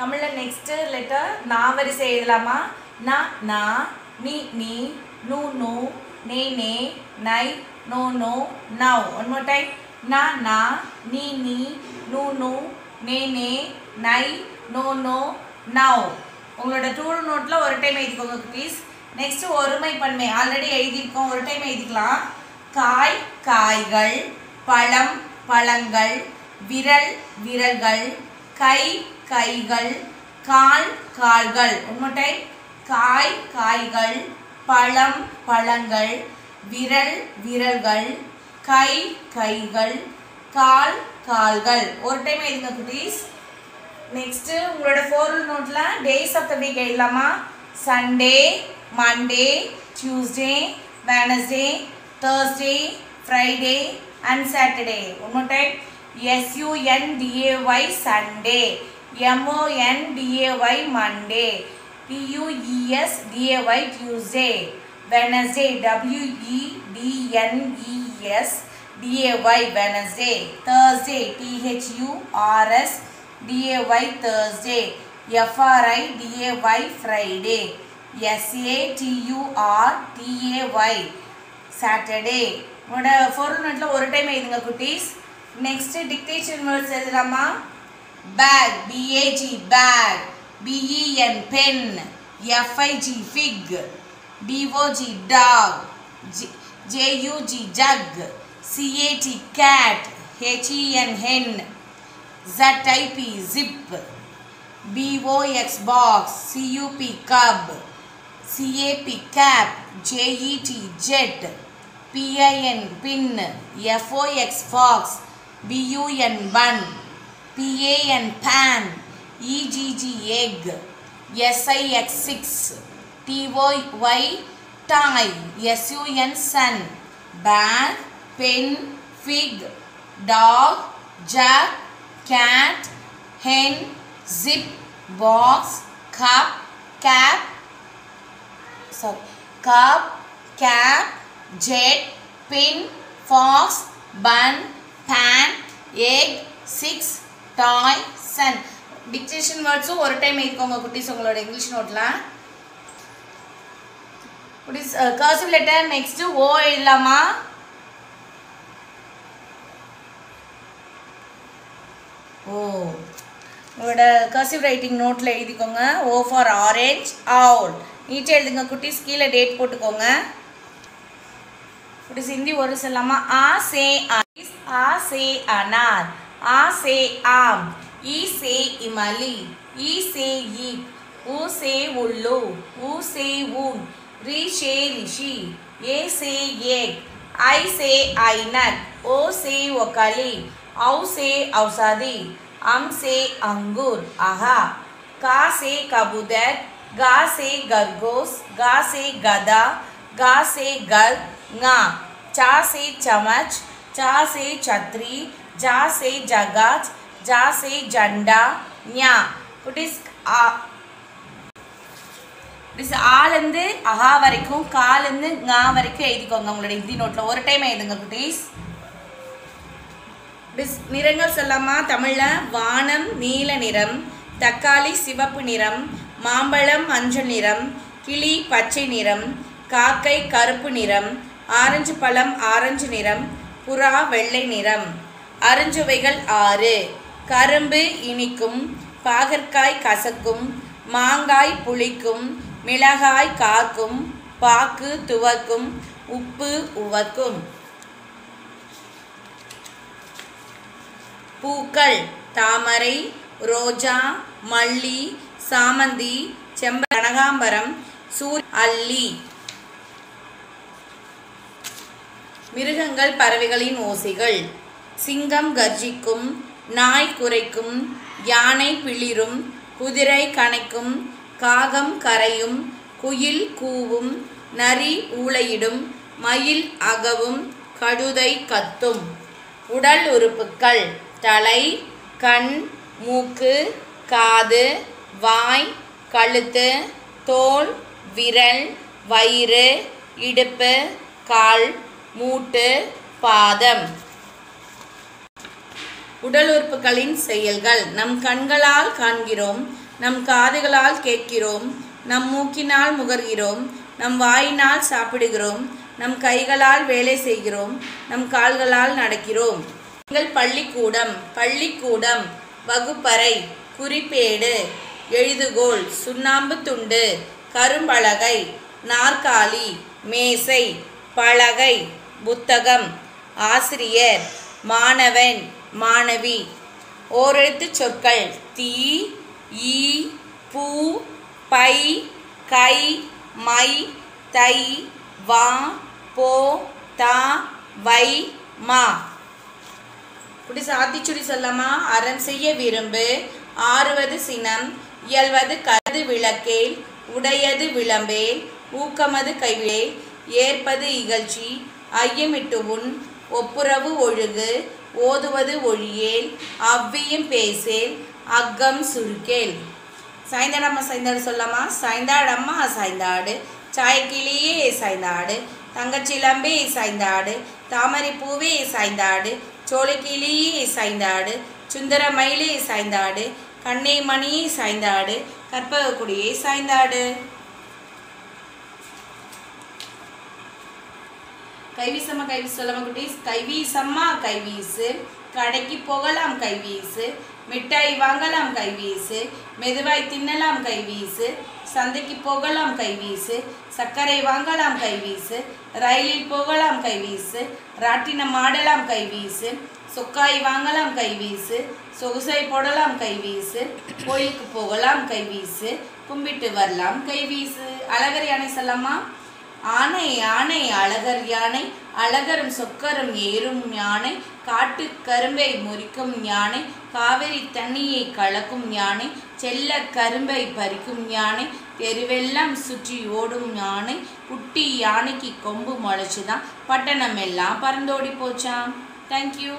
தமிழில் next letter நான் வரிசை எழுதலாமா? நான் நா நீ நீ நூ நூ நே நே நை நோ நோ நவ். ஒன் மோர் டைம் நான் நா நீ நீ நூ நூ நே நே நை நோ நோ நவ். உங்களோட டூல் நோட்டில் ஒரு டைம் எழுதிக்கோங்க ப்ளீஸ் நெக்ஸ்ட்டு ஒருமை பன்மை ஆல்ரெடி எழுதியிருக்கோம் ஒரு டைம் எழுதிக்கலாம். காய் காய்கள் பழம் பழங்கள் விரல் விரல்கள் கை கைகள் கால் கால்கள். ஒன் டைம் காய் காய்கள் பழம் பழங்கள் விரல் விரல்கள் கை கைகள் கால் கால்கள். ஒரு டைம் எழுதுங்க குட்டீஸ். நெக்ஸ்ட்டு உங்களோட ஃபோர் நோட்டில் டேஸ் ஆஃப் த வீக் எழுதலாமா? Sunday Monday Tuesday Wednesday Thursday Friday and Saturday one more time S U N D A Y Sunday M O N D A Y Monday P U E S D A Y Tuesday Wednesday W E D N E S D A Y D-A-Y Wednesday, Thursday, FRI DAY Friday, SATUR TAY Saturday. உங்களோட four நோட்டில் ஒரு time எழுதுங்க குட்டீஸ். Next dictation words எழுதலாமா? bag, B-A-G, bag, B-E-N, pen, F-I-G, fig. B O G dog, J-U-G, jug, C-A-T, cat, H-E-N, hen, Z-I-P, zip, B-O-X, box, C-U-P, cub, C-A-P, cap, J-E-T, jet, P-I-N, pin, F-O-X, fox, B-U-N, bun, PAN pan EGG egg SIX 6 TOY tie SUN sun bag pen fig dog jug cat, hen, zip, box, cup, cap, sorry, cup, cap, jet, pin, fox, bun, pan, egg, six, toy, sun. Dictation வேர்ட்ஸும் ஒரு time எழுதிக்கோங்க குட்டீஸ் உங்களோட English நோட்டில் குட்டீஸ் cursive letter next ஓ எழுதலாமா? ஓ. உங்களோட cursive writing நோட்டில் எழுதிக்கோங்க. ஓ ஃபார் ஆரேஞ்ச் ஆல் நீட்டாக எழுதுங்க குட்டீஸ். கீழே டேட் போட்டுக்கோங்க. குட்டீஸ் ஹிந்தி ஒரு சொல்லாமா? ஆ சே ஐஸ் ஆ சே அனார். आ से आम, ई से इमली, ई से ई उ से उल्लू उ से ऊन री से ऋषि, ए से येग, आई से आईनक, ओ से वकाली, औ से औषधि अम से अंगूर, आहा, का से कबूतर, गा से गरगोश, गा से गदा, गा से गर्ग गा चा से चमच, चा से छतरी ஜா சே ஜகாஜ் ஜா சே ஜண்டா ஞா குடிஸ் ஆ இஸ் ஆலேருந்து அஹா வரைக்கும் காலேருந்து ஞா வரைக்கும் எழுதிக்கோங்க உங்களோட ஹிந்தி நோட்டில் ஒரு டைம் எழுதுங்க குட்டீஸ் டிஸ் நிறங்கள் சொல்லாமா தமிழில் வானம் நீல நிறம் தக்காளி சிவப்பு நிறம் மாம்பழம் மஞ்சள் நிறம் கிளி பச்சை நிறம் காக்கை கருப்பு நிறம் ஆரஞ்சு பழம் ஆரஞ்சு நிறம் புறா வெள்ளை நிறம். அருஞ்சுவைகள் ஆறு. கரும்பு இனிக்கும் பாகற்காய் கசக்கும் மாங்காய் புளிக்கும் மிளகாய் காக்கும் பாக்கு துவக்கும் உப்பு உவக்கும். பூக்கள் தாமரை ரோஜா மல்லி சாமந்தி செம்ப கனகாம்பரம் சூர் அல்லி. மிருகங்கள் பறவைகளின் ஓசைகள் சிங்கம் கர்ஜிக்கும் நாய் குறைக்கும் யானை பிளிரும் குதிரை கனைக்கும் காகம் கரையும் குயில் கூவும் நரி ஊளையிடும் மயில் அகவும் கழுதை கத்தும். உடல் உறுப்புக்கள் தலை கண் மூக்கு காது வாய் கழுத்து தோல் விரல் வயிறு இடுப்பு கால் மூட்டு பாதம். உடல் உறுப்புகளின் செயல்கள். நம் கண்களால் காண்கிறோம் நம் காதுகளால் கேட்கிறோம் நம் மூக்கினால் முகர்கிறோம் நம் வாயினால் சாப்பிடுகிறோம் நம் கைகளால் வேலை செய்கிறோம் நம் கால்களால் நடக்கிறோம். எங்கள் பள்ளிக்கூடம் பள்ளிக்கூடம் வகுப்பறை குறிப்பேடு எழுதுகோல் சுண்ணாம்பு துண்டு கரும்பலகை நாற்காலி மேசை பலகை புத்தகம் ஆசிரியர் மாணவன் மாணவி. ஓரெழுத்து சொற்கள். தீ ஈ பூ பை கை மை தை வா போ தா வை மா. இப்படி சாத்திச்சுடி சொல்லமா? அறம் செய்ய விரும்பு. ஆறுவது சினம் இயல்வது கருது விளக்கேல் உடையது விளம்பேல் ஊக்கமது கைவிழே ஏற்பது இகழ்ச்சி ஐயமிட்டு உன் ஒப்புரவு ஒழுகு ஓதுவது ஒழியேல் அவ்வியும் பேசேல் அக்கம் சுருக்கேல் சாய்ந்தாடம்மா சாய்ந்தாடு சொல்லாமா சாய்ந்தாடம்மா சாய்ந்தாடு. சாயக்கிளியே சாய்ந்தாடு. தங்கச்சிலம்பே சாய்ந்தாடு. தாமரை பூவே சாய்ந்தாடு. சோலைக்கிளியே சாய்ந்தாடு. சுந்தர மயிலே சாய்ந்தாடு. கண்ணை மணியே சாய்ந்தாடு. கற்பகக்குடியே சாய்ந்தாடு. கைவீசம்மா கைவீசு சொல்லாம குட்டீஸ்? கைவீசம்மா கைவீசு. கடைக்கு போகலாம் கைவீசு. மிட்டாய் வாங்கலாம் கைவீசு. மெதுவாய் தின்னலாம் கைவீசு. சந்தைக்கு போகலாம் கைவீசு. சர்க்கரை வாங்கலாம் கைவீசு. ரயிலில் போகலாம் கைவீசு. ராட்டினம் ஆடலாம் கைவீசு. சொக்காய் வாங்கலாம் கைவீசு. சொகுசை போடலாம் கைவீசு. கோயிலுக்கு போகலாம் கைவீசு. கும்பிட்டு வரலாம் கைவீசு. அழகர் யானை சொல்லலாமா ஆனை யானை அழகர் யானை அழகரும் சொக்கரும் ஏறும் யானை காட்டு கரும்பை முறிக்கும் யானை காவிரி தண்ணியை கலக்கும் யானை செல்ல கரும்பை பறிக்கும் யானை தெருவெல்லாம் சுற்றி ஓடும் யானை குட்டி யானைக்கு கொம்பு முளைச்சுதான் பட்டணம் எல்லாம் பறந்தோடி போச்சாம். தேங்க்யூ